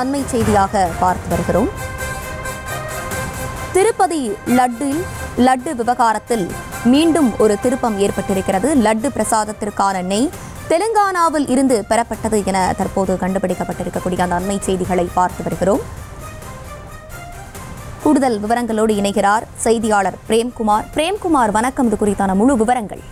அண்மை செய்தியாக பார்த்து வருகிறோம். திருப்பதி லட்டில் லட்டு விவகாரத்தில் மீண்டும் ஒரு திருப்பம் ஏற்பட்டிருக்கிறது. லட்டு பிரசாதத்திற்கான நெய் தெலுங்கானாவில் இருந்து பெறப்பட்டது என தற்போது கண்டுபிடிக்கப்பட்டிருக்கக்கூடிய அந்த அண்மை செய்திகளை பார்த்து வருகிறோம். கூடுதல் விவரங்களோடு இணைகிறார் செய்தியாளர் பிரேம்குமார். பிரேம்குமார் வணக்கம். இது குறித்தான முழு விவரங்கள்.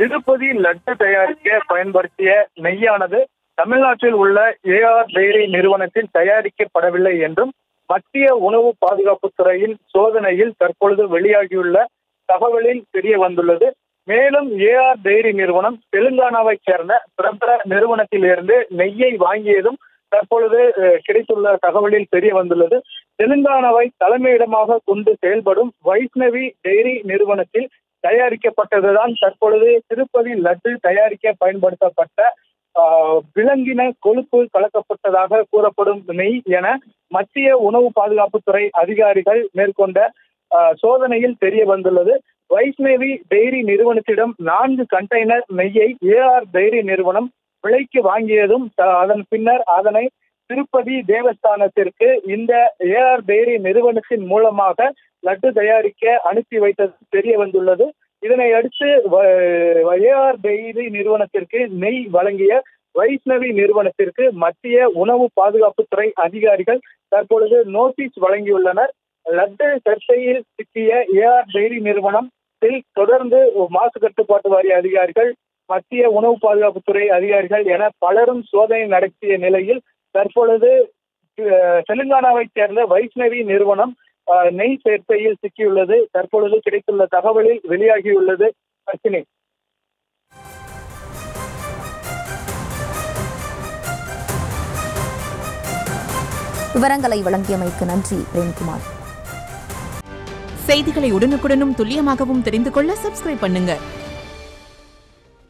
திருப்பதி லட்டு தயாரிக்க பயன்படுத்திய நெய்யானது தமிழ்நாட்டில் உள்ள ஏஆர் டெய்ரி நிறுவனத்தில் தயாரிக்கப்படவில்லை என்றும் மத்திய உணவு பாதுகாப்பு துறையின் சோதனையில் தற்பொழுது வெளியாகியுள்ள தகவலில் தெரிய வந்துள்ளது மேலும் ஏஆர் டெய்ரி நிறுவனம் தெலுங்கானாவைச் சேர்ந்த பிரபல நிறுவனத்திலிருந்து நெய்யை வாங்கியதும் தற்பொழுது கிடைத்துள்ள தகவலில் தெரிய வந்துள்ளது தெலுங்கானாவை தலைமையிடமாக கொண்டு செயல்படும் வைஷ்ணவி டெய்ரி நிறுவனத்தில் தயாரிக்கப்பட்டதுதான் தற்பொழுது திருப்பதி லட்டு தயாரிக்க பயன்படுத்தப்பட்ட விலங்கின கொழுப்பு கலக்கப்பட்டதாக கூறப்படும் நெய் என மத்திய உணவு பாதுகாப்புத்துறை அதிகாரிகள் மேற்கொண்ட சோதனையில் தெரிய வந்துள்ளது. வைஷ்ணவி டெய்ரி நிறுவனத்திடம் நான்கு கண்டெய்னர் நெய்யை ஏஆர் டெய்ரி நிறுவனம் விலைக்கு வாங்கியதும் த- அதன் பின்னர் அதனை திருப்பதி தேவஸ்தானத்திற்கு இந்த ஏஆர் டெய்ரி நிறுவனத்தின் மூலமாக லட்டு தயாரிக்க அனுப்பி வைத்தது தெரிய வந்துள்ளது. இதனை அடுத்து ஏஆர் டெய்ரி நிறுவனத்திற்கு நெய் வழங்கிய வைஷ்ணவி நிறுவனத்திற்கு மத்திய உணவு பாதுகாப்புத்துறை அதிகாரிகள் தற்பொழுது நோட்டீஸ் வழங்கியுள்ளனர். லட்டு சர்ச்சையில் சிக்கிய ஏஆர் டெய்ரி நிறுவனம் தொடர்ந்து மாசு கட்டுப்பாட்டு வாரிய அதிகாரிகள் மத்திய உணவு பாதுகாப்புத்துறை அதிகாரிகள் என பலரும் சோதனை நடத்திய நிலையில் தற்பொழுது தெலுங்கானாவைச் சேர்ந்த வைஷ்ணவி நிறுவனம் நெய் சேர்க்கையில் சிக்கியுள்ளது. தற்பொழுது கிடைத்துள்ள தகவலில் வெளியாகியுள்ளது அர்ச்சினி. விவரங்களை வழங்கியமைக்கு நன்றி பிரேம்குமார். செய்திகளை உடனுக்குடனும் துல்லியமாகவும் தெரிந்து கொள்ள சப்ஸ்கிரைப் பண்ணுங்க.